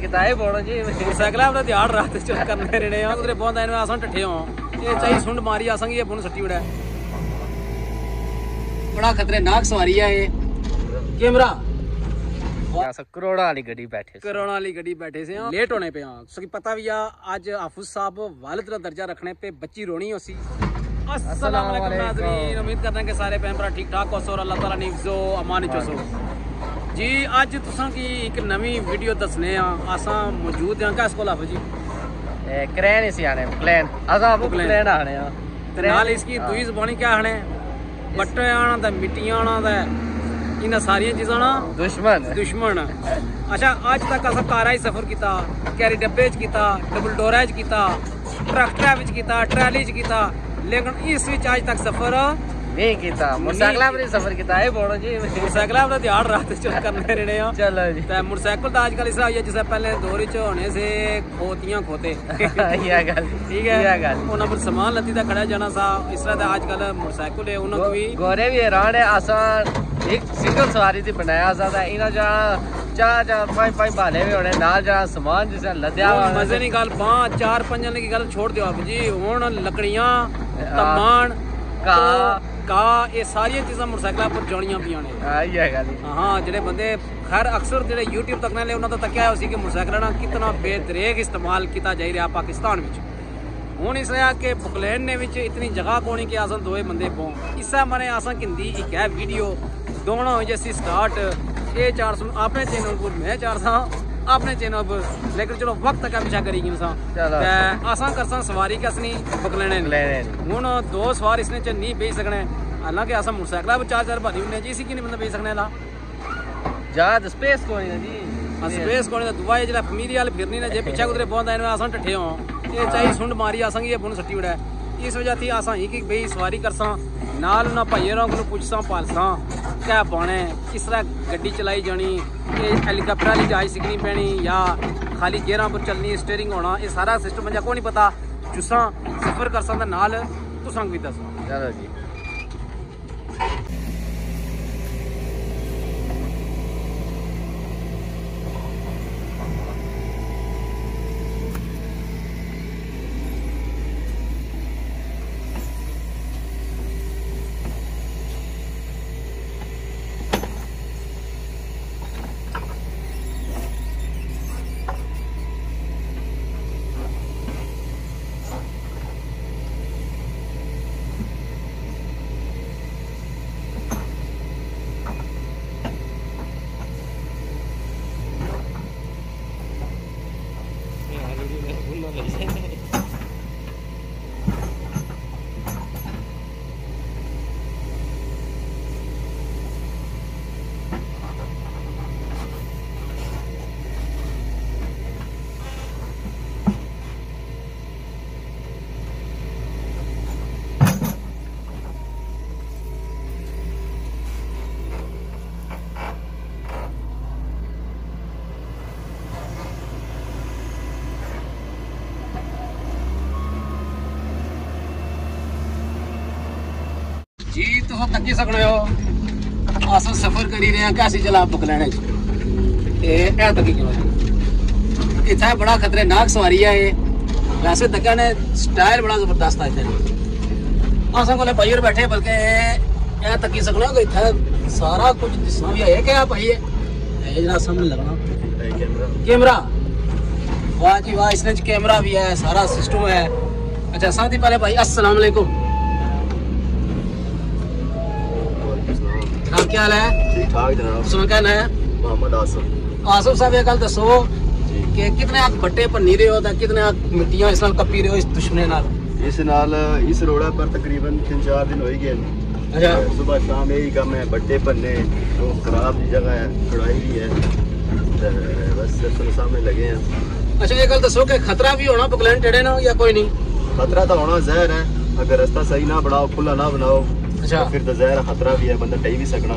किताए बोलो जी साइकिल आपने दिहाड़ रात चल करने रेड़े हैं उधर बहुत आने आसान टट्ठे हो ये चाहिए सुंड मारी आसंग ये बुन सट्टी उड़ा बड़ा खतरनाक सवारी है ये कैमरा करोड़ा वाली गड्डी बैठे करोड़ा वाली गड्डी बैठे से लेट होने पे हाँ सकी पता भी आज हाफुज साहब वालिद का दर्जा रखने पे बच्ची रोनी उसी असलम नाजरीन उम्मीद करते हैं कि सारे पैम्परा ठीक ठाक हो सो अल्लाह ताला ने अमान चो ਜੀ ਅੱਜ ਤੁਸਾਂ ਕੀ ਇੱਕ ਨਵੀਂ ਵੀਡੀਓ ਦੱਸਨੇ ਆ। ਆਸਾਂ ਮੌਜੂਦ ਆ। ਕਿਸ ਕੋਲ ਹਾਫਿਜ਼ ਜੀ? ਇਹ ਕਰੇਨ ਸੀ ਆਣੇ ਪਲਾਨ ਅਸਾਂ Plane। ਪਲਾਨ ਆਣੇ ਆ। ਤੇ ਨਾਲ ਇਸकी ਦੂਈ ਜ਼ਬਾਨੀ ਕਿਆ ਹਣੇ ਬੱਟੇ ਆਣਾ ਦਾ ਮਿੱਟੀਆਂ ਆਣਾ ਦਾ ਇਹਨਾਂ ਸਾਰੀਆਂ ਚੀਜ਼ਾਂ ਨਾ ਦੁਸ਼ਮਣ। ਦੁਸ਼ਮਣ। ਅੱਛਾ ਅੱਜ ਤੱਕ ਅਸਾਂ ਕਾਰਾਂ ਹੀ ਸਫ਼ਰ ਕੀਤਾ ਕੈਰੀ ਡੱਬੇ 'ਚ ਕੀਤਾ ਡਬਲ ਡੋਰਾ 'ਚ ਕੀਤਾ ਟਰੈਕਟਰਾਂ ਵਿੱਚ ਕੀਤਾ ਟਰਾਲੀ 'ਚ ਕੀਤਾ। ਲੇਕਿਨ ਇਸ ਵਿੱਚ ਅੱਜ ਤੱਕ ਸਫ਼ਰ ਨਹੀਂ ਕੀਤਾ। ਮੋਟਰਸਾਈਕਲਾਂ ਵੀ ਸਫਰ ਕੀਤਾ ਇਹ ਬੋੜੋ ਜੀ। ਮੋਟਰਸਾਈਕਲਾਂ ਦਾ ਧਿਆਨ ਰਾਤ ਚ ਕਰਨੇ ਰਹਿਣੇ ਆ। ਚਲੋ ਜੀ। ਤੇ ਮੋਟਰਸਾਈਕਲ ਤਾਂ ਅੱਜ ਕੱਲ ਇਸ ਹੈ ਜਿਵੇਂ ਪਹਿਲੇ ਦੌਰ ਵਿੱਚ ਹੋਣੇ ਸੇ ਖੋਤੀਆਂ ਖੋਤੇ। ਇਹ ਗੱਲ ਠੀਕ ਹੈ? ਇਹ ਗੱਲ। ਉਹਨਾਂ ਪਰ ਸਮਾਨ ਲੱਤੀ ਦਾ ਖੜਾ ਜਾਣਾ ਸਾ ਇਸ ਤਰ੍ਹਾਂ ਦਾ ਅੱਜ ਕੱਲ ਮੋਟਰਸਾਈਕਲ ਹੈ ਉਹਨਾਂ ਕੋ ਵੀ। ਗੋਰੇ ਵੀ ਹੈਰਾਨ ਹੈ ਅਸਾਂ ਇੱਕ ਸਿੰਗਲ ਸਵਾਰੀ ਦੀ ਬਣਾਇਆ ਸਕਦਾ ਇਹਨਾਂ ਜਾਂ ਚਾਰ ਚਾਰ ਪੰਜ ਪੰਜ ਬਾਲੇ ਵੀ ਹੋਣੇ ਨਾਲ ਜਾਂ ਸਮਾਨ ਜਿਸ ਲੱਦਿਆ ਮਜ਼ੇ ਨਹੀਂ ਗੱਲ ਪੰਜ ਚਾਰ ਪੰਜਾਂ ਦੀ ਗੱਲ ਛੋੜ ਦਿਓ ਆਪ ਜੀ ਹੁਣ ਲੱਕੜੀਆਂ ਤਮਾਨ ਘਾਹ। ਕਾ ਇਹ ਸਾਰੀਆਂ ਚੀਜ਼ਾਂ ਮੋਟਰਸਾਈਕਲਾਂ ਪਰ ਜਾਣੀਆਂ ਪਈਆਂ ਨੇ। ਆ ਇਹ ਹੈ ਗੱਲ ਹਾਂ ਜਿਹੜੇ ਬੰਦੇ ਖੈਰ ਅਕਸਰ ਜਿਹੜੇ YouTube ਤੱਕ ਨੇ ਉਹਨਾਂ ਦਾ ਤੱਕਿਆ ਹੋਇਆ ਸੀ ਕਿ ਮੋਟਰਸਾਈਕਲਾਂ ਦਾ ਕਿਤਨਾ ਬੇਦਰੇਗ ਇਸਤੇਮਾਲ ਕੀਤਾ ਜਾ ਰਿਹਾ ਪਾਕਿਸਤਾਨ ਵਿੱਚ। ਹੁਣ ਇਸ ਰਿਹਾ ਕਿ ਬੁਕਲੈਨ ਨੇ ਵਿੱਚ ਇਤਨੀ ਜਗ੍ਹਾ ਕੋਣੀ ਕਿ ਆਸਨ ਦੋਏ ਬੰਦੇ ਪੋਂ ਇਸਾ ਮਨੇ ਆਸਨ ਕਿੰਦੀ ਇੱਕ ਹੈ ਵੀਡੀਓ ਦੋਨੋਂ ਹੋਈ ਜੈਸੀ ਸਟਾਰਟ ਇਹ 400 ਆਪਣੇ ਚੈਨਲ ਪਰ ਮੈਂ 400 ਆਪਣੇ ਚੈਨਲ ਪਰ ਲੇਕਿਨ ਚਲੋ ਵਕਤ ਕਾ ਪਿਛਾ ਕਰੀ ਗਿਨਸਾਂ ਚਲੋ। ਤੇ ਆਸਾਂ ਕਰਸਾਂ ਸਵਾਰੀ ਕਸਨੀ ਬੁਕਲੈਣੇ ਨੇ ਲੈ ਲੈ ਹੁਣ ਦੋ ਸਵਾਰ ਇਸਨੇ ਚ ਨਹੀਂ ਬੇਚ ਸਕਣੇ ਹਾਲਾਂਕਿ ਆਸਾਂ ਮੋਟਰਸਾਈਕਲਾਂ ਵਿੱਚ ਚਾਰ ਚਾਰ ਭਾਰੀ ਹੁੰਨੇ ਜੀ ਸੀ ਕਿ ਨਹੀਂ ਬੰਦਾ ਬੇਚ ਸਕਣੇ ਦਾ ਜਦ ਸਪੇਸ ਕੋਈ ਨਹੀਂ ਜੀ ਸਪੇਸ ਕੋਣੇ ਦਾ ਦੁਆ ਹੈ ਜਿਹੜਾ ਫਮੀਰੀ ਵਾਲ ਫਿਰਨੀ ਨੇ ਜੇ ਪਿੱਛੇ ਕੁਦਰੇ ਪਹੁੰਚਦਾ ਇਹਨੂੰ ਆਸਾਂ ਟੱਠੇ ਹੋ ਇਹ ਚਾਹੀ ਸੁੰਡ ਮਾਰੀ ਆਸਾਂਗੀ ਇਹ ਬੁਣ ਸੱਟੀ ਉੜਾ ਇਸ ਵਜ੍ਹਾ ਥੀ ਆਸਾਂ ਹੀ ਕਿ ਬਈ ਸਵਾਰੀ ਕਰਸਾਂ ਨਾਲ ਉਹਨਾਂ ਭਾਈ ਰੰਗ ਨੂੰ ਪੁੱਛਸਾਂ, ਪਾਲਸਾਂ, ਕਿਆ ਬਾਣੇ, ਕਿਸ ਤਰ੍ਹਾਂ ਗੱਡੀ ਚਲਾਈ ਜਾਣੀ, ਇਹ ਹੈਲੀਕਾਪਟਰ ਵਾਲੀ ਜਾਈ ਸਿੱਖਣੀ ਪੈਣੀ ਜਾਂ ਖਾਲੀ ਗੇਅਰਾਂ ਪਰ ਚੱਲਣੀ ਸਟੀਅਰਿੰਗ ਹੋਣਾ, ਇਹ ਸਾਰਾ ਸਿਸਟਮ ਜਾਂ ਕੋਈ ਨਹੀਂ ਪਤਾ। ਜੁਸਾਂ ਸਫਰ ਕਰ ਸਕਦਾ ਨਾਲ ਤੁਸਾਂ ਵੀ ਦੱਸੋ। ਚਲੋ ਜੀ। ਤੁਸੀਂ ਤੱਕੀ ਸਕਣੇ ਹੋ ਅਸਾਂ ਸਫਰ ਕਰੀ ਰਹੇ ਹਾਂ ਕਾਸੀ ਚਲਾ ਬੁਕ ਲੈਣੇ ਚ ਤੇ ਇਹ ਤੱਕੀ ਕਿਉਂ ਜੀ ਇੱਥੇ ਬੜਾ ਖਤਰਨਾਕ ਸਵਾਰੀ ਹੈ ਇਹ ਵੈਸੇ ਤੱਕਾ ਨੇ ਸਟਾਈਲ ਬੜਾ ਜ਼ਬਰਦਸਤ ਹੈ ਇੱਥੇ ਅਸਾਂ ਕੋਲੇ ਭਾਈ ਹੋਰ ਬੈਠੇ ਬਲਕਿ ਇਹ ਇਹ ਤੱਕੀ ਸਕਣਾ ਕਿ ਇੱਥੇ ਸਾਰਾ ਕੁਝ ਦਿਸਣਾ ਵੀ ਹੈ ਕਿ ਆ ਭਾਈ ਇਹ ਇਹ ਜਿਹੜਾ ਸਾਹਮਣੇ ਲੱਗਣਾ कैमरा वाह जी वाह इसने कैमरा भी है सारा सिस्टम है अच्छा साथ ही पहले भाई अस्सलाम वालेकुम हाँ क्या हाल है ठीक ठाक जनाब सुना क्या है मोहम्मद आसफ आसफ साहब एक गल दसो कि कितने आप बट्टे भन्नी रहे हो ते कितने आप मिट्टियां इस नाल कपी रहे हो इस दुश्मने नाल ਇਸ ਨਾਲ ਇਸ ਰੋੜਾ ਪਰ ਤਕਰੀਬਨ 3-4 ਦਿਨ ਹੋ ਹੀ ਗਏ ਨੇ अच्छा ਸਵੇਰ ਸ਼ਾਮ ਇਹੀ ਕੰਮ ਹੈ ਬੱਟੇ ਪੰਨੇ ਉਹ ਖਰਾਬ ਦੀ ਜਗ੍ਹਾ ਹੈ ਕੜਾਈ ਵੀ ਹੈ ਤੇ ਬਸ ਸਿਰਫ ਸਾਹਮਣੇ ਲੱਗੇ ਆ अच्छा ये गल दसो कि खतरा भी होना बकलैन टेढ़े ना या कोई नहीं खतरा तो होना जहर है अगर रास्ता सही ना बनाओ खुला ना बनाओ अच्छा तो फिर तो जहर खतरा भी है बंदा टही भी सकना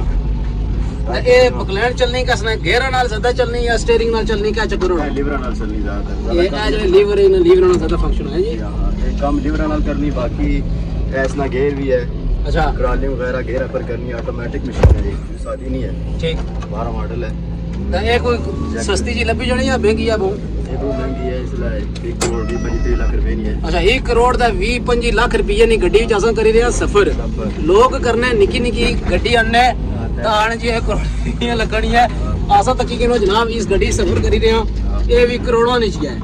ते ये बकलैन चलनी कसना गेयर नाल ज्यादा चलनी या स्टीयरिंग नाल चलनी क्या चक्कर होना लीवर नाल चलनी ज्यादा ये आ जो लीवर है लीवर नाल ज्यादा फंक्शन है जी एक काम लीवर नाल करनी बाकी ऐसा गेयर भी है अच्छा क्रॉलिंग वगैरह गेयर पर करनी ऑटोमेटिक मशीन है ये सादी नहीं है ठीक बारह मॉडल है ਤਾਂ ਇਹ ਕੋਈ ਸਸਤੀ ਜੀ ਲੱਭੀ ਜਾਣੀ ਆ ਮਹਿੰਗੀ ਆ ਅੱਛਾ 1 ਕਰੋੜ ਦਾ 25 ਲੱਖ ਰੁਪਏ ਨਹੀਂ ਗੱਡੀ ਵਿੱਚ ਅਸਾਂ ਕਰੀ ਰਿਹਾ ਸਫਰ। ਲੋਕ ਕਰਨਾ ਨਿੱਕੀ ਨਿੱਕੀ ਗੱਡੀ ਆਣਾ ਤਾਂ ਜੀ ਇਹ ਕਰੋੜੀਆਂ ਲੱਗਣੀ ਹੈ। ਤੱਕ ਕਿ ਜਨਾਬ ਇਸ ਗੱਡੀ ਸਫਰ ਕਰੀ ਰਿਹਾ ਇਹ ਵੀ ਕਰੋੜਾਂ ਨਹੀਂ ਹੈ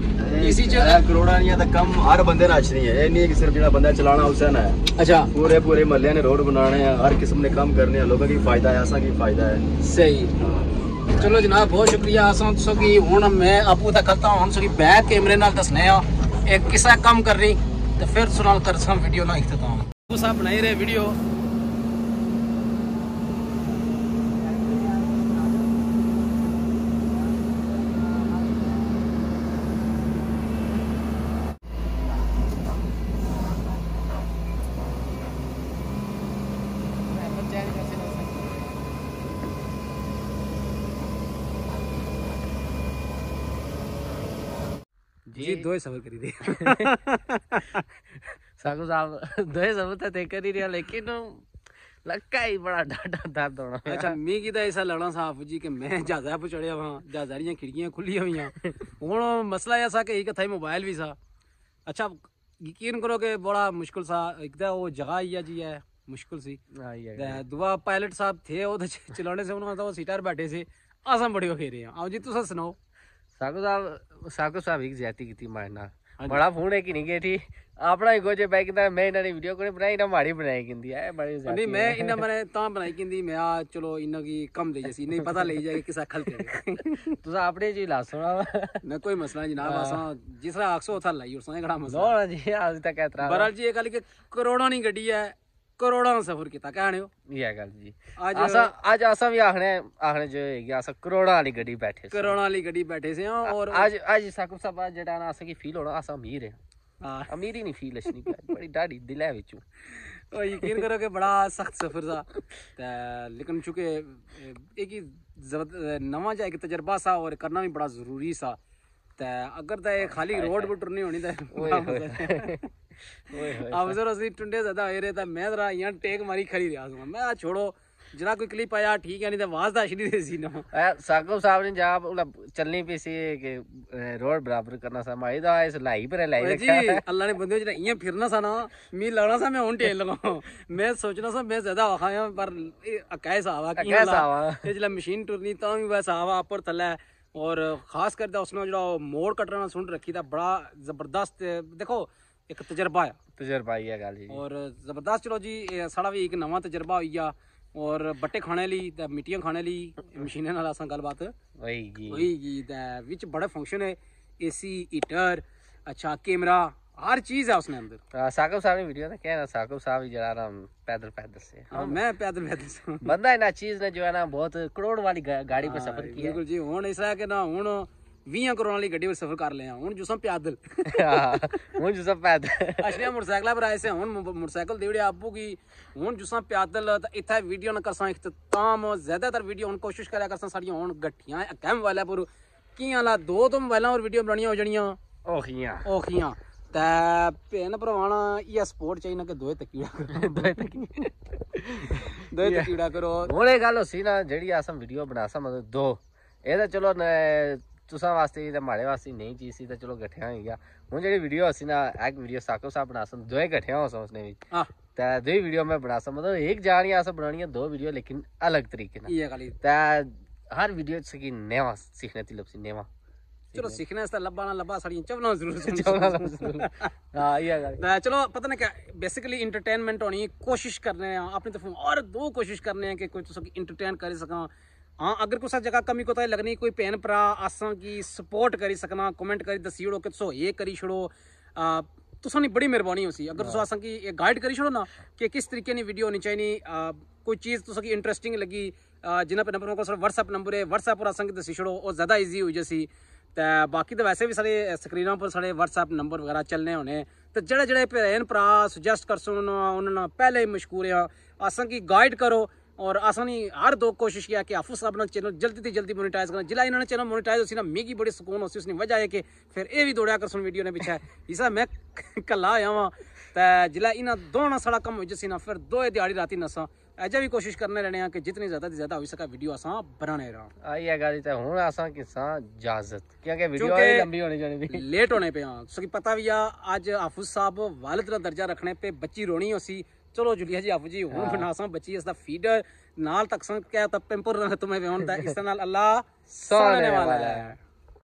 ਇਸੀ ਚ ਕਰੋੜਾਂ ਨਹੀਂ ਤਾਂ ਕੰਮ ਹਰ ਬੰਦੇ ਨਾਲ ਅਛਣੀ ਹੈ। ਇਹ ਨਹੀਂ ਕਿ ਸਿਰਫ ਜਿਹੜਾ ਬੰਦਾ ਚਲਾਣਾ ਉਸੇ ਹੈ। ਅੱਛਾ। ਪੂਰੇ ਪੂਰੇ ਮਹੱਲੇ ਨੇ ਰੋਡ ਬਣਾਣੇ ਹਰ ਕਿਸਮ ਨੇ ਕੰਮ ਕਰਨੇ ਲੋਕਾਂ ਕੀ ਫਾਇਦਾ ਹੈ ਆਸਾਂ ਕੀ ਫਾਇਦਾ ਹੈ। ਸਹੀ। ਚਲੋ ਜਨਾਬ, ਬਹੁਤ ਸ਼ੁਕਰੀਆ ਆਸਾਂ ਤੁਸੀਂ ਕਿ ਹੁਣ ਮੈਂ ਆਪੂ ਦਾ ਕਰਤਾ ਹੁਣ ਸੋ ਬੈਕ ਕੈਮਰੇ ਨਾਲ ਦੱਸਨੇ ਆ। ਇਹ ਕਿਸਾ ਕੰਮ ਕਰ ਰਹੀ? ਤੇ ਫਿਰ ਸੁਣਾਲ ਕਰ ਵੀਡੀਓ ਨਾਲ ਇਖਤਤਾਮ ਉਹ ਬਣਾਈ ਰਹੇ ਵੀਡੀਓ ਜੀ ਦੋਏ ਸਫਰ ਕਰੀ ਦੇ ਸਾਕੂ ਸਾਹਿਬ ਦੋਏ ਸਬੂਤ ਤੇ ਕਰ ਹੀ ਰਿਹਾ ਲੇਕਿਨ ਲੱਗਾ ਹੀ ਬੜਾ ਡਾਡਾ ਦਰਦ ਹੋਣਾ ਅੱਛਾ ਮੀ ਕੀ ਦਾ ਐਸਾ ਲੜਨਾ ਸਾਫ਼ ਜੀ ਕਿ ਮੈਂ ਜਹਾਜ਼ਾ ਪੇ ਚੜਿਆ ਵਾਂ ਜਹਾਜ਼ਾਂ ਦੀਆਂ ਖਿੜਕੀਆਂ ਖੁੱਲੀਆਂ ਹੋਈਆਂ ਹੁਣ ਮਸਲਾ ਇਹ ਸਾ ਕਿ ਇੱਕ ਥਾਈ ਮੋਬਾਈਲ ਵੀ ਸਾ ਅੱਛਾ ਯਕੀਨ ਕਰੋ ਕਿ ਬੜਾ ਮੁਸ਼ਕਿਲ ਸਾ ਇੱਕ ਤਾਂ ਉਹ ਜਗ੍ਹਾ ਹੀ ਆ ਜੀ ਹੈ ਮੁਸ਼ਕਿਲ ਸੀ ਆਈ ਹੈ ਤੇ ਦੁਆ ਪਾਇਲਟ ਸਾਹਿਬ ਥੇ ਉਹਦੇ ਚ ਚਲਾਉਣੇ ਸੇ ਉਹਨਾਂ ਦਾ ਉਹ ਸੀਟਾਰ ਇੱਕ ਜ਼ਿਆਦਤੀ ਕੀਤੀ ਮਾਰ ਨਾਲ। ਹਾਂਜੀ। ਬੜਾ ਫੋਨ ਹੈ ਕਿ ਨਹੀਂ ਗਏ ਠੀ ਆਪਣਾ ਹੀ ਗੋਜੇ ਬੈਕ ਦਾ ਮੈਂ ਇਹਨਾਂ ਦੀ ਵੀਡੀਓ ਕੋਈ ਬਣਾਈ ਨਾ ਮਾੜੀ ਬਣਾਈ ਕਿੰਦੀ ਹੈ ਬੜੀ ਜ਼ਿਆਦਤੀ ਨਹੀਂ ਮੈਂ ਇਹਨਾਂ ਮੈਨੇ ਤਾਂ ਬਣਾਈ ਕਿੰਦੀ ਮੈਂ ਆ ਚਲੋ ਇਹਨਾਂ ਕੀ ਕੰਮ ਦੇ ਜਸੀ ਨਹੀਂ ਪਤਾ ਲਈ ਜਾਏ ਕਿਸਾ ਖਲ ਕੇ ਤੁਸੀਂ ਆਪਣੇ ਜੀ ਲਾ ਸੁਣਾ ਨਾ ਕੋਈ ਮਸਲਾ ਨਹੀਂ ਜਨਾਬ ਆਸਾਂ ਜਿਸ ਤਰ੍ਹਾਂ ਆਖਸੋ ਉਥਾ ਲਾਈ ਉਸਾਂ ਕਿਹੜਾ ਮਸਲਾ। ਲੋਣਾ ਜੀ ਅੱਜ ਤੱਕ ਇਤਰਾ ਬਰਲ ਜੀ ਇਹ ਗੱਲ ਕਿ ਕਰੋੜਾਂ ਦੀ ਗੱਡੀ ਹੈ ਕਰੋੜਾਂ ਦਾ ਸਫ਼ਰ ਕੀਤਾ ਕਹਿਣਿਓ ਇਹ ਹੈ ਗੱਲ ਜੀ। ਅੱਜ ਅਸਾਂ ਅੱਜ ਅਸਾਂ ਵੀ ਆਖਣੇ ਆਖਣੇ ਜੋ ਹੈਗੀ ਅਸਾਂ ਕਰੋੜਾਂ ਵਾਲੀ ਗੱਡੀ ਬੈਠੇ ਸੀ। ਕਰੋੜਾਂ ਵਾਲੀ ਗੱਡੀ ਬੈਠੇ ਸੀ ਔਰ ਅੱਜ ਅੱਜ ਸਾਕੂ ਸਾਹਿਬ ਜਿਹੜਾ ਨਾ ਅਸਾਂ ਕੀ ਫੀਲ ਹੋਣਾ ਅਸਾਂ ਅਮੀਰ ਹੈ। ਹਾਂ। ਅਮੀਰ ਹੀ ਨਹੀਂ ਫੀਲ ਅਸ਼ਨੀ ਬੜੀ ਡਾਢੀ ਦਿਲ ਹੈ ਵਿੱਚੋਂ। ਉਹ ਯਕੀਨ ਕਰੋ ਕਿ ਬੜਾ ਸਖਤ ਸਫ਼ਰ ਦਾ। ਤੇ ਲੇਕਿਨ ਚੁਕੇ ਇੱਕ ਹੀ ਜ਼ਬਰਦ- ਨਵਾਂ ਜਿਹਾ ਇੱਕ ਤਜਰਬਾ ਸਾ ਔਰ ਕਰਨਾ ਵੀ ਬੜਾ ਜ਼ਰੂਰੀ ਸਾ। ਤੇ ਅਗਰ ਤਾਂ ਇਹ ਖਾਲੀ ਤਾਂ ਅਫਸਰ ਅਸੀਂ ਟੁੰਡੇ ਜ਼ਦਾ ਹੋਏ ਰਹੇ ਤਾਂ ਮੈਂ ਜ਼ਰਾ ਯਾਰ ਟੇਕ ਮਾਰੀ ਖੜੀ ਰਿਹਾ ਸੀ ਮੈਂ ਆ ਛੋੜੋ ਜਰਾ ਕੋਈ ਕਲਿੱਪ ਆਇਆ ਠੀਕ ਹੈ ਨਹੀਂ ਤਾਂ ਆਵਾਜ਼ ਦਾ ਅਸ਼ਨੀ ਦੇ ਸੀ ਨਾ। ਐ ਸਾਕੂ ਸਾਹਿਬ ਨੇ ਉਹ ਚੱਲਣੀ ਪਈ ਸੀ ਕਿ ਰੋਡ ਬਰਾਬਰ ਕਰਨਾ ਸਾ। ਮਾਈ ਦਾ ਇਸ ਲਾਈ ਪਰ ਲਾਈ ਓਏ ਜੀ ਰੱਖਿਆ ਅੱਲਾ ਨੇ ਬੰਦੇ ਜਿਹੜਾ ਇਆਂ ਫਿਰਨਾ ਸਾ ਨਾ ਮੀ ਲਾਣਾ ਸਾ ਮੈਂ ਹੁਣ ਟੇਲ ਲਗਾ ਮੈਂ ਸੋਚਣਾ ਸਾ ਮੈਂ ਜ਼ਿਆਦਾ ਵਖਾਇਆ ਪਰ ਇਹ ਅਕਾਇ ਸਾਵਾ ਕੀ ਅਕਾਇ ਸਾਵਾ। ਇਹ ਜਿਹੜਾ ਮਸ਼ੀਨ ਟੁਰਨੀ ਤਾਂ ਵੀ ਵੈਸਾ ਆਵਾ ਉੱਪਰ ਥੱਲੇ ਔਰ ਖਾਸ ਕਰਕੇ ਉਸਨੇ ਜਿਹੜਾ ਉਹ ਮੋੜ ਕੱਟਣਾ ਸੁਣ ਰੱਖੀ ਦਾ ਬੜਾ ਜ਼ਬਰਦਸਤ ਦੇਖੋ ਇੱਕ ਤਜਰਬਾ ਆ ਤਜਰਬਾ ਹੀ ਹੈ ਗੱਲ ਜੀ ਔਰ ਜ਼ਬਰਦਸਤ ਚਲੋ ਜੀ ਇਹ ਸਾਡਾ ਵੀ ਇੱਕ ਨਵਾਂ ਤਜਰਬਾ ਹੋਈ ਆ ਔਰ ਬੱਟੇ ਖਾਣੇ ਲਈ ਤੇ ਮਿੱਟੀਆਂ ਖਾਣੇ ਲਈ ਮਸ਼ੀਨਾਂ ਨਾਲ ਅਸਾਂ ਗੱਲਬਾਤ ਵਹੀ ਜੀ ਹੋਈ ਜੀ ਤੇ ਵਿੱਚ ਬੜੇ ਫੰਕਸ਼ਨ ਹੈ ਏਸੀ ਹੀਟਰ ਅੱਛਾ ਕੈਮਰਾ ਹਰ ਚੀਜ਼ ਹੈ ਉਸਨੇ ਅੰਦਰ ਆ, ਸਾਕਬ ਸਾਹਿਬ ਨੇ ਵੀਡੀਓ ਤਾਂ ਕਹਿਣਾ ਸਾਕਬ ਸਾਹਿਬ ਹੀ ਜਿਹੜਾ ਨਾ ਪੈਦਲ पैदल से हाँ, मैं पैदल पैदल से बंदा है ना चीज ने जो है ना बहुत करोड़ वाली गा- गाड़ी पे सफर किया ਬਿਲਕੁਲ ਜੀ ਹੁਣ ਇਸ ਤਰ੍ਹਾਂ ਕਿ ਨਾ ਹੁਣ 20 ਕਰੋੜਾਂ ਵਾਲੀ ਗੱਡੀ ਵਿੱਚ ਸਫ਼ਰ ਕਰ ਲਿਆ ਹੁਣ ਜੁਸਮ ਪੈਦਲ ਹੁਣ ਜੁਸਮ ਪੈਦਲ ਅਸ਼ਨੇ ਮੋਟਰਸਾਈਕਲ ਪਰ ਆਏ ਸੇ ਹੁਣ ਮੋਟਰਸਾਈਕਲ ਦੇਵੜੇ ਆਪੂ ਕੀ ਹੁਣ ਜੁਸਮ ਪੈਦਲ ਤਾਂ ਇੱਥੇ ਵੀਡੀਓ ਨਾ ਕਰਸਾਂ ਇਖਤਤਾਮ ਜ਼ਿਆਦਾਤਰ ਵੀਡੀਓ ਹੁਣ ਕੋਸ਼ਿਸ਼ ਕਰਿਆ ਕਰਸਾਂ ਸਾਡੀਆਂ ਹੁਣ ਗੱਠੀਆਂ ਅਕੈਮ ਵਾਲਾ ਪਰ ਕੀਆਂ ਲਾ ਦੋ ਤੋਂ ਪਹਿਲਾਂ ਹੋਰ ਵੀਡੀਓ ਬਣਾਉਣੀਆਂ ਹੋ ਜਾਣੀਆਂ ਔਖੀਆਂ ਔਖੀਆਂ ਤਾਂ ਭੈਣ ਭਰਾਵਾਂ ਇਹ ਸਪੋਰਟ ਚਾਹੀਨਾ ਕਿ ਦੋਏ ਤਕੀੜਾ ਕਰੋ ਦੋਏ ਤਕੀੜਾ ਦੋਏ ਤਕੀੜਾ ਕਰੋ ਹੁਣ ਇਹ ਗੱਲ ਹੋਸੀ ਨਾ ਜਿਹੜੀ ਆਸਮ ਵੀਡੀਓ ਬਣਾਸਾ ਮਤਲਬ ਦੋ ਇਹ ਤਾਂ ਚਲੋ ਤੁਸਾਂ ਵਾਸਤੇ ਤੇ ਮਾੜੇ ਵਾਸਤੇ ਨਹੀਂ ਚੀਜ਼ ਸੀ ਤਾਂ ਚਲੋ ਇਕੱਠਿਆਂ ਹੋ ਗਿਆ ਹੁਣ ਜਿਹੜੀ ਵੀਡੀਓ ਸੀ ਨਾ ਇੱਕ ਵੀਡੀਓ ਸਾਕੋ ਸਾਹਿਬ ਬਣਾ ਸਨ ਦੋਏ ਇਕੱਠਿਆਂ ਹੋ ਸਨ ਉਸਨੇ ਵੀ ਹਾਂ ਤਾਂ ਦੋ ਵੀਡੀਓ ਮੈਂ ਬਣਾ ਸਾ ਮਤਲਬ ਇੱਕ ਜਾਣੀ ਆਸ ਬਣਾਣੀ ਦੋ ਵੀਡੀਓ लेकिन अलग तरीके ਨਾਲ ਇਹ ਗਲੀ ਤਾਂ ਹਰ ਵੀਡੀਓ ਚ ਕੀ ਨਵਾਂ ਸਿੱਖਣੇ ਤੇ ਲਪਸੀ ਨਵਾਂ ਚਲੋ ਸਿੱਖਣਾ ਇਸ ਤਾਂ ਲੱਭਾ ਨਾ ਲੱਭਾ ਸਾਡੀਆਂ ਚਵਲਾਂ ਜ਼ਰੂਰ ਹਾਂ ਇਹ ਗੱਲ ਤਾਂ ਚਲੋ ਪਤਾ ਨਾ ਕਿ ਬੇਸਿਕਲੀ ਐਂਟਰਟੇਨਮੈਂਟ ਹੋਣੀ ਕੋਸ਼ਿਸ਼ ਕਰਨੇ ਆ ਆਪਣੀ ਤਰਫੋਂ ਔਰ ਦੋ ਕੋਸ਼ਿਸ਼ ਕਰਨੇ ਆ ਕਿ ਕੋਈ ਤੁਸੀਂ ਇੰਟਰਟੇਨ ਕਰ ਸਕਾਂ ਹਾਂ ਅਗਰ ਕੋਈ ਜਗ੍ਹਾ ਕਮੀ ਕੋਤਾ ਲੱਗਣੀ ਕੋਈ ਭੈਣ ਭਰਾ ਆਸਾਂ ਕੀ ਸਪੋਰਟ ਕਰੀ ਸਕਣਾ ਕਮੈਂਟ ਕਰੀ ਦਸੀ ਛੜੋ ਕਿ ਸੋ ਇਹ ਕਰੀ ਛੜੋ ਆ ਤੁਸਾਂ ਦੀ ਬੜੀ ਮਿਹਰਬਾਨੀ ਹੋਸੀ ਅਗਰ ਤੁਸੀਂ ਆਸਾਂ ਕੀ ਇਹ ਗਾਈਡ ਕਰੀ ਛੜੋ ਨਾ ਕਿ ਕਿਸ ਤਰੀਕੇ ਦੀ ਵੀਡੀਓ ਹੋਣੀ ਚਾਹੀਦੀ ਆ, ਕੋਈ ਚੀਜ਼ ਤੁਸਾਂ ਕੀ ਇੰਟਰਸਟਿੰਗ ਲੱਗੀ ਆ, ਜਿਨ੍ਹਾਂ ਪੇ ਨੰਬਰ ਕੋਲ WhatsApp ਨੰਬਰ ਹੈ WhatsApp ਪਰ ਆਸਾਂ ਕੀ ਦਸੀ ਛੜੋ ਉਹ ਜ਼ਿਆਦਾ ਈਜ਼ੀ ਹੋ ਜਸੀ ਤੇ ਬਾਕੀ ਤਾਂ ਵੈਸੇ ਵੀ ਸਾਡੇ ਸਕਰੀਨਾਂ ਪਰ ਸਾਡੇ WhatsApp ਨੰਬਰ ਵਗੈਰਾ ਚੱਲਨੇ ਹੋਣੇ ਤੇ ਜਿਹੜੇ ਜਿਹੜੇ ਭੈਣ ਭਰਾ ਸੁਜੈਸਟ ਕਰ ਸੁਣ ਉਹਨਾਂ ਨਾਲ और आसानी हर दो कोशिश किया कि आफू साहब ने चैनल जल्दी तो जल्दी मोनिटाइज करना जिला इन्होंने चैनल मोनिटाइज उसी ना मिगी बड़ी सुकून होसी उसने वजह है कि फिर ये भी दौड़िया कर सुन वीडियो ने पिछा इसा मैं कला आया वहाँ तो जिला इन्हें दोनों सारा कम हो जैसे ना फिर दो दिहाड़ी राती नसा ਅਜਾ ਵੀ ਕੋਸ਼ਿਸ਼ ਕਰਨੇ ਰਹਿਣੇ ਆ ਕਿ ਜਿੰਨੀ ਜ਼ਿਆਦਾ ਤੋਂ ਜ਼ਿਆਦਾ ਹੋ ਸਕਾ ਵੀਡੀਓ ਅਸਾਂ ਬਣਾਣੇ ਰਹਾ ਆਈ ਹੈ ਗੱਲ ਤਾਂ ਹੁਣ ਅਸਾਂ ਕਿਸਾਂ ਇਜਾਜ਼ਤ ਕਿਉਂਕਿ ਵੀਡੀਓ ਆਈ ਲੰਬੀ ਹੋਣੀ ਚਾਹੀਦੀ ਵੀ ਲੇਟ ਹੋਣੇ ਪਿਆ ਸੋ ਕਿ ਪਤਾ ਵੀ ਆ ਅੱਜ ਹਾਫਿਜ਼ ਸਾਹਿਬ ਵਾਲਿਦ ਦਾ ਦਰਜਾ ਰੱਖਣੇ ਪੇ ਬੱਚੀ ਰੋਣੀ ਹੋਸੀ ਚਲੋ चलो ਜੀ जी ਜੀ ਹੁਣ हूँ बनासा बची इसका फीडर ਨਾਲ ਤੱਕ ਸੰਕਿਆ ਤਾਂ ਪਿੰਪੁਰ ਰੰਗ ਤੁਮੇ ਵਿਉਣ ਦਾ। ਇਸ ਨਾਲ ਅੱਲਾ ਸੋਹਣੇ ਵਾਲਾ। ਹੈ